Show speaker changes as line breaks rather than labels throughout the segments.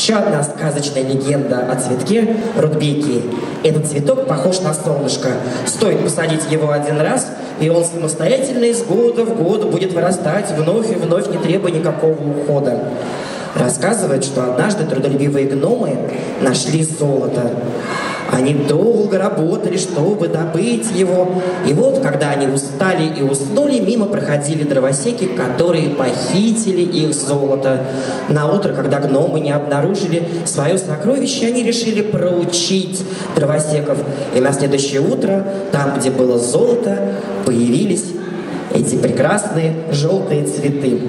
Еще одна сказочная легенда о цветке рудбеки. Этот цветок похож на солнышко. Стоит посадить его один раз, и он самостоятельно из года в год будет вырастать вновь и вновь, не требуя никакого ухода. Рассказывают, что однажды трудолюбивые гномы нашли золото. Они долго работали, чтобы добыть его. И вот, когда они устали и уснули, мимо проходили дровосеки, которые похитили их золото. На утро, когда гномы не обнаружили свое сокровище, они решили проучить дровосеков. И на следующее утро, там, где было золото, появились эти прекрасные желтые цветы.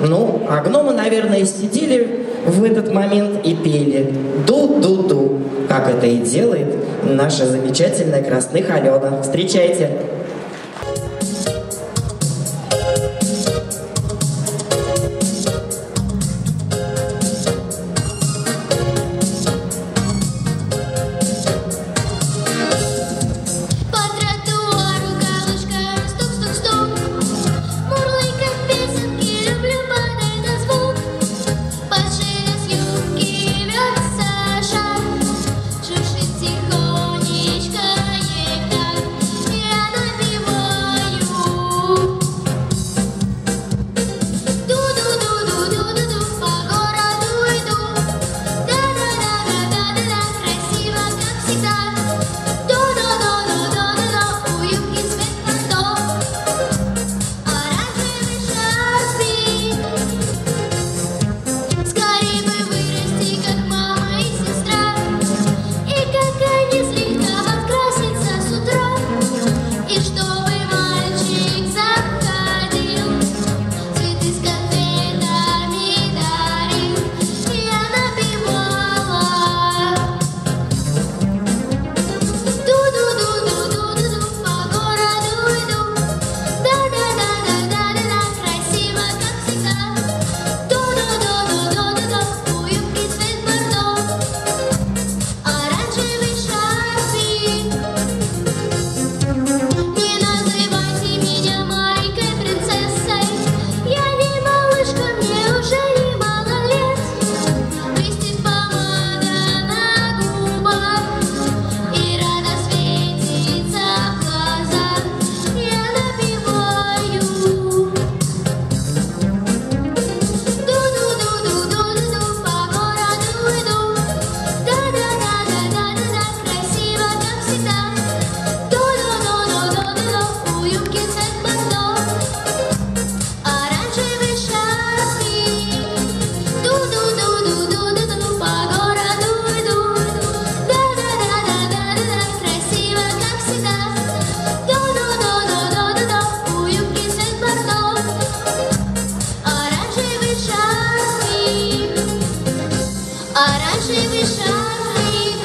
Ну, а гномы, наверное, сидели в этот момент и пели «Ду-ду-ду», как это и делает наша замечательная красных Алена. Встречайте!
Оранжевый шарфик